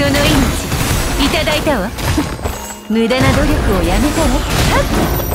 その命いただいたわ。無駄な努力をやめたら